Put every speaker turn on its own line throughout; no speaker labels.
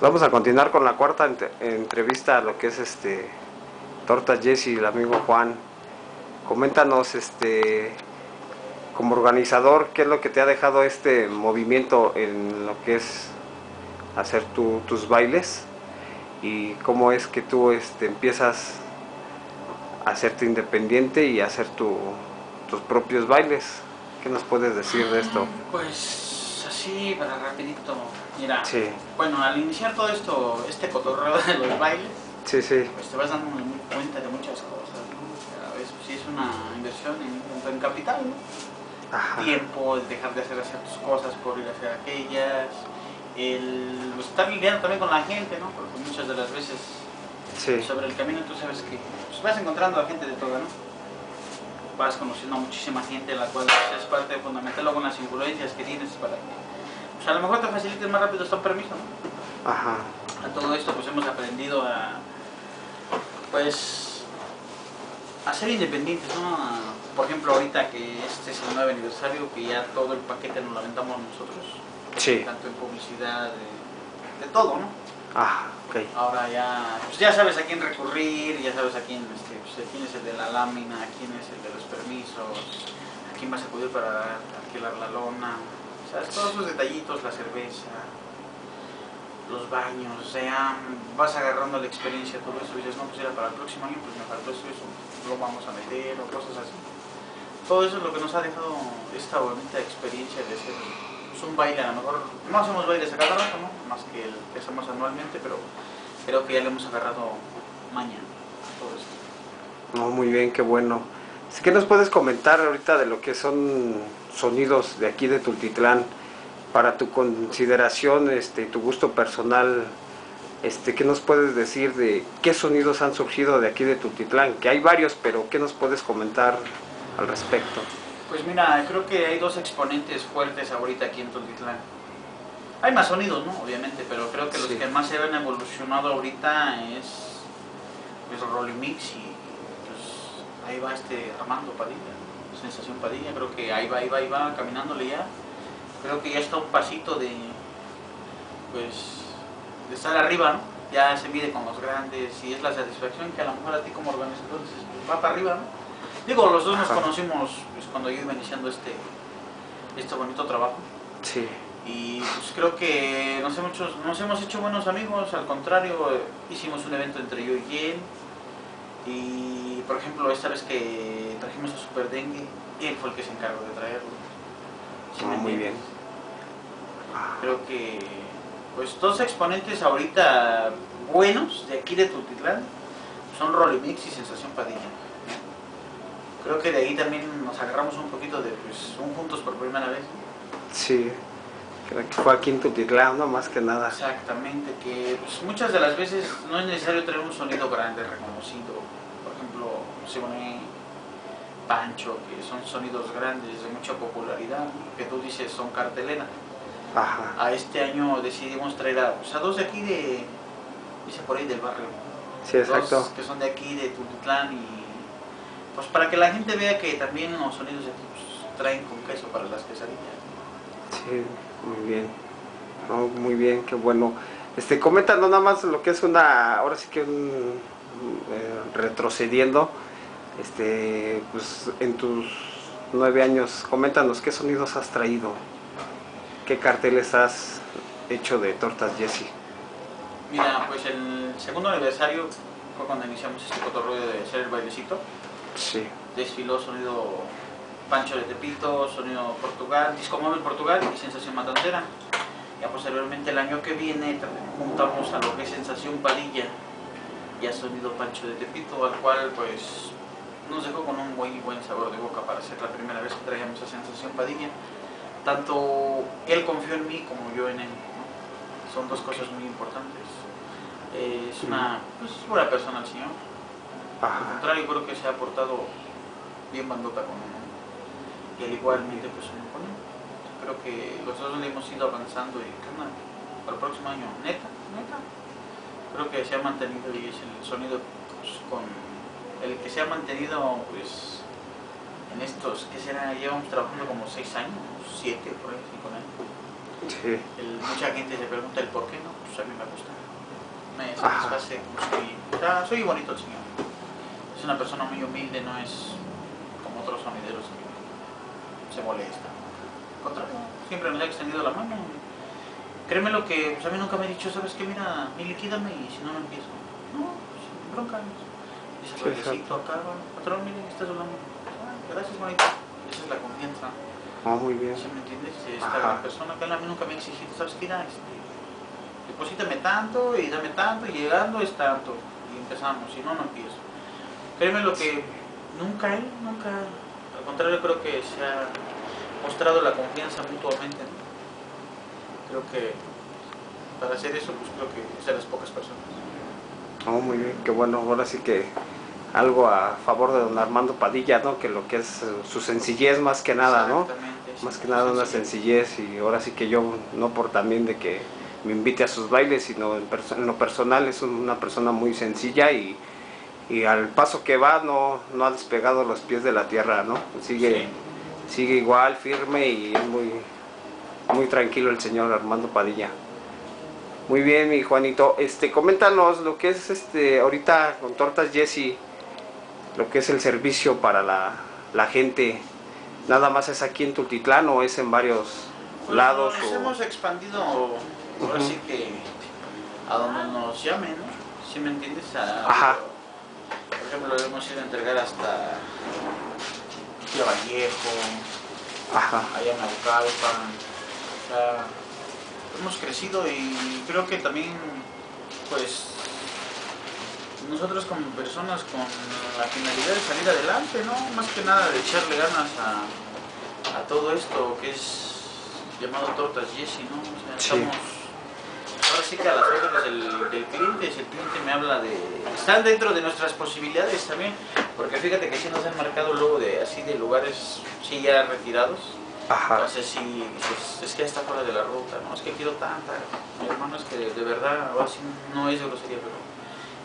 Vamos a continuar con la cuarta ent- entrevista a lo que es este Tortas Jesse, el amigo Juan. Coméntanos este como organizador, ¿qué es lo que te ha dejado este movimiento en lo que es hacer tu- tus bailes? Y cómo es que tú este, empiezas a hacerte independiente y a hacer tu- tus propios bailes. ¿Qué nos puedes decir de esto?
Pues así, para rapidito. Mira,
Sí,
bueno, al iniciar todo esto, este cotorreo de los bailes,
sí, sí,
pues te vas dando cuenta de muchas cosas, ¿no? A veces sí es una inversión en, en capital, ¿no?
ajá,
Tiempo, el dejar de hacer ciertas cosas por ir a hacer aquellas, el pues, estar lidiando también con la gente, ¿no? Porque muchas de las veces
sí,
sobre el camino tú sabes que pues, vas encontrando a gente de toda, ¿no? Vas conociendo a muchísima gente, la cual es parte fundamental algunas influencias que tienes para que pues, a lo mejor te facilites más rápido estar permiso, ¿no?
ajá,
A todo esto pues hemos aprendido a pues a ser independientes, ¿no? A- por ejemplo ahorita que este es el 9 aniversario, que ya todo el paquete nos lo aventamos nosotros,
sí,
tanto en publicidad, de, de todo, ¿no?
Ah, ok,
Ahora ya, pues ya sabes a quién recurrir, ya sabes a quién, este, pues, quién es el de la lámina, quién es el de los permisos, a quién vas a acudir para alquilar la lona, o todos esos detallitos, la cerveza, los baños, o vas agarrando la experiencia, todo eso, y dices, no, pues era para el próximo año, pues me faltó eso, eso, lo vamos a meter, o cosas así. Todo eso es lo que nos ha dejado esta bonita experiencia de ser pues, un baile, a lo mejor no hacemos bailes a cada rato, ¿no? Más que el que hacemos anualmente, pero creo que ya le hemos agarrado maña a todo esto.
no, muy bien, qué bueno. Que nos puedes comentar ahorita de lo que son sonidos de aquí de Tultitlán para tu consideración, este, tu gusto personal, este, ¿qué nos puedes decir de qué sonidos han surgido de aquí de Tultitlán? Que hay varios, pero ¿qué nos puedes comentar al respecto?
Pues mira, creo que hay dos exponentes fuertes ahorita aquí en Tultitlán. Hay más sonidos, ¿no? Obviamente, pero creo que los
Sí.
que más se han evolucionado ahorita es pues, Rolly Mix y pues, ahí va este Armando Padilla, Sensación Padilla, creo que ahí va, ahí va, ahí va, caminándole ya. Creo que ya está un pasito de, pues, de estar arriba, ¿no? Ya se mide con los grandes y es la satisfacción que a lo mejor a ti como organizador dices, pues, va para arriba, ¿no? Digo, los dos nos
Ajá.
conocimos pues, cuando yo iba iniciando este, este bonito trabajo.
Sí,
Y pues creo que nos hemos, hecho, nos hemos hecho buenos amigos, al contrario, eh, hicimos un evento entre yo y él. Y por ejemplo, esta vez que trajimos a Super Dengue, él fue el que se encargó de traerlo. ¿Sí me
Ah, muy bien.
Creo que pues dos exponentes ahorita buenos de aquí de Tultitlán son Rolly Mix y Sensación Padilla. Creo que de ahí también nos agarramos un poquito de pues un juntos por primera vez.
Sí, creo que fue aquí en Tultitlán, no más que nada.
Exactamente, que pues, muchas de las veces no es necesario tener un sonido grande, reconocido. Por ejemplo, Simone, Pancho, que son sonidos grandes, de mucha popularidad, que tú dices son cartelera.
Ajá,
A este año decidimos traer a, pues, a dos de aquí de, dice por ahí del barrio,
sí, exacto.
dos que son de aquí, de Tultitlán, y pues para que la gente vea que también los sonidos pues, traen con queso para las quesadillas.
Sí, muy bien. No, muy bien, qué bueno. Este, coméntanos nada más lo que es una, ahora sí que un, eh, retrocediendo, este, pues en tus nueve años, coméntanos qué sonidos has traído, qué carteles has hecho de Tortas Jesse.
Mira, pues el segundo aniversario fue cuando iniciamos este cotorreo de hacer el bailecito.
Sí,
Desfiló sonido Pancho de Tepito, sonido Portugal, Disco Móvil Portugal y Sensación Matancera. Ya posteriormente el año que viene juntamos a lo que es Sensación Padilla y a sonido Pancho de Tepito, al cual pues nos dejó con un muy buen sabor de boca para ser la primera vez que traíamos a Sensación Padilla. Tanto él confió en mí como yo en él. ¿no? Son dos cosas muy importantes. Eh, es una pues, buena persona el señor. Al contrario, creo que se ha portado bien bandota con uno. Y al igualmente pues uno con él. Creo que los dos le hemos ido avanzando y ¿qué onda? Para el próximo año, neta, neta. Creo que se ha mantenido y es el sonido pues, con el que se ha mantenido pues en estos, ¿qué será? Llevamos trabajando como seis años, siete por ahí con él.
Sí.
El- mucha gente se pregunta el por qué, ¿no? Pues a mí me gusta. Me satisface. Soy, o sea, soy bonito el señor. Es una persona muy humilde, no es como otros sonideros que se molestan. Al contrario, siempre nos ha extendido la mano. Créeme lo que pues a mí nunca me ha dicho, ¿sabes qué? Mira, ni liquídame y si no, no empiezo. No, sin bronca. Dice,
Sí,
bailecito acá, patrón, mire, estás hablando. Ah, gracias, bonito. Esa es la confianza.
Ah, muy bien.
¿Sí me entiendes? Esta gran persona que a mí nunca me ha exigido, ¿sabes qué? Da, este, deposítame tanto y dame tanto y llegando es tanto. Y empezamos, si no, no empiezo. Créeme lo que nunca él, nunca, al contrario, creo que se ha mostrado la confianza mutuamente. Creo que para hacer eso, pues creo que es de las pocas personas.
Oh, muy bien, qué bueno. Ahora sí que algo a favor de don Armando Padilla, ¿no? Que lo que es su sencillez más que nada, ¿no?
Sí,
Más que nada una sencillez y ahora sí que yo, no por también de que me invite a sus bailes, sino en, en lo personal es una persona muy sencilla y, y al paso que va no, no ha despegado los pies de la tierra, ¿no? Sigue, sigue igual, firme y es muy, muy tranquilo el señor Armando Padilla. Muy bien, mi Juanito. Este, coméntanos lo que es este ahorita con Tortas Jesse, lo que es el servicio para la, la gente. Nada más es aquí en Tultitlán o es en varios
Pues,
lados
Nos
o
hemos expandido, ahora
Ujú.
sí que a donde nos llamen, ¿no? ¿Sí me entiendes? A-
Ajá.
Por ejemplo, lo hemos ido a entregar hasta Tía Vallejo,
ajá,
allá en Naucalpan. O sea, hemos crecido y creo que también, pues, nosotros como personas con la finalidad de salir adelante, ¿no? Más que nada de echarle ganas a, a todo esto que es llamado Tortas Jesse, ¿no? O sea,
Sí.
estamos ahora sí que a las órdenes del, del cliente, si el cliente me habla de... Están dentro de nuestras posibilidades también, porque fíjate que sí nos han marcado luego de así de lugares, sí ya retirados,
ajá,
entonces sí, dices, es que ya está fuera de la ruta, no, es que quiero tanta, mi hermano es que de verdad, ahora sí no es de grosería, pero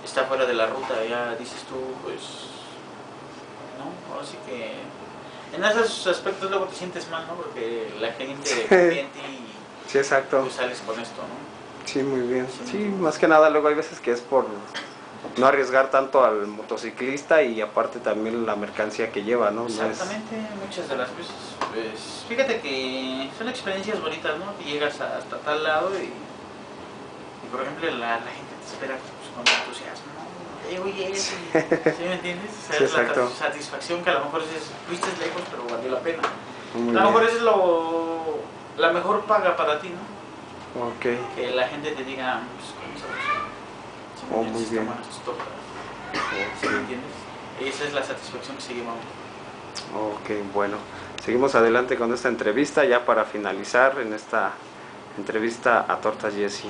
está fuera de la ruta, ya dices tú, pues, no, ahora sí que en esos aspectos luego te sientes mal, ¿no? Porque la gente confía en ti y
sí, exacto.
tú sales con esto, ¿no?
Sí, muy bien. Sí, más que nada luego hay veces que es por no arriesgar tanto al motociclista y aparte también la mercancía que lleva, ¿no?
Exactamente, muchas de las veces, pues, fíjate que son experiencias bonitas, ¿no? Que llegas hasta tal lado y, y, por ejemplo, la, la gente te espera con entusiasmo, oye, sí. ¿sí me entiendes? O sea,
Sí,
es la
exacto.
ta- satisfacción que a lo mejor dices, fuiste lejos, pero valió la pena.
Muy
a lo mejor
bien.
es lo, la mejor paga para ti, ¿no?
Ok,
Que la gente te diga, pues, ¿cómo sabes? Sí,
Oh,
mira,
muy bien.
¿Sí me entiendes? Esa es la satisfacción que se lleva
ok, bueno. Seguimos adelante con esta entrevista ya para finalizar en esta entrevista a Tortas Jesse.